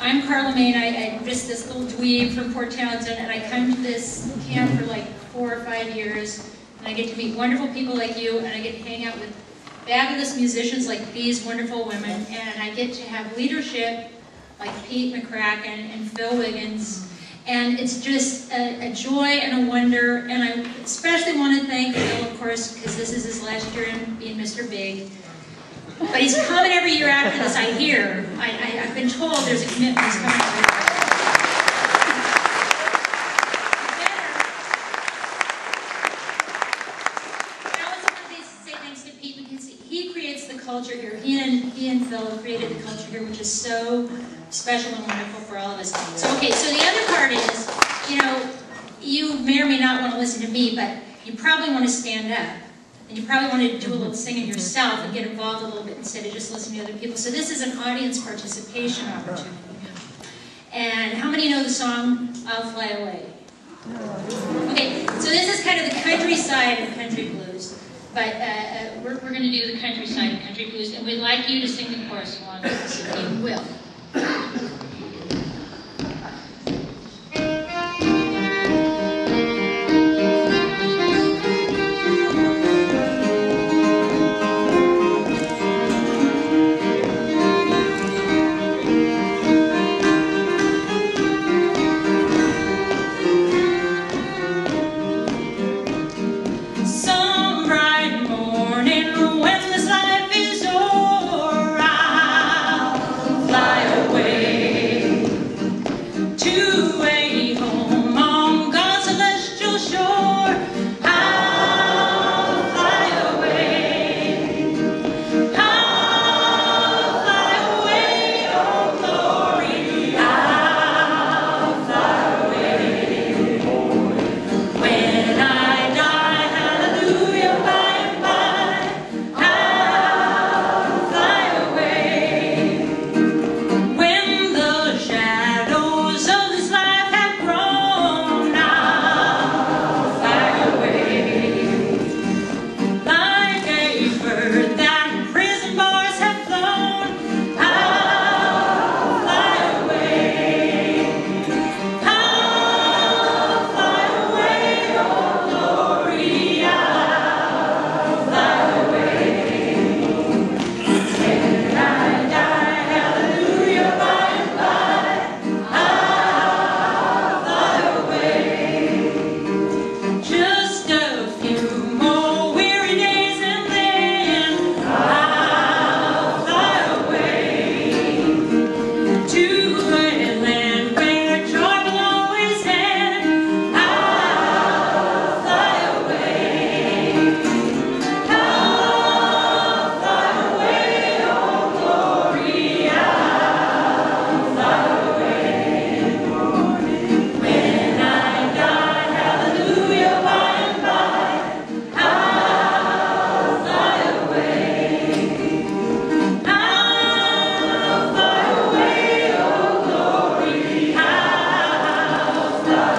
I'm Carla Main. I, I'm just this little dweeb from Port Townsend, and I come to this camp for like four or five years, and I get to meet wonderful people like you, and I get to hang out with fabulous musicians like these wonderful women, and I get to have leadership like Pete McCracken and Phil Wiggins, and it's just a, a joy and a wonder, and I especially want to thank Phil, of course, because this is his last year in being Mr. Big. But he's coming every year after this, I hear. I, I, told there's a commitment he's coming creates the culture here. He and he and Phil created the culture here, which is so special and wonderful for all of us. So okay, so the other part is, you know, you may or may not want to listen to me, but you probably want to stand up. And you probably want to do a little singing yourself and get involved a little bit instead of just listening to other people. So this is an audience participation opportunity. And how many know the song I'll Fly Away? Okay, so this is kind of the countryside of country blues. But uh, uh, we're, we're going to do the countryside of country blues, and we'd like you to sing the chorus along with us if you will. 자.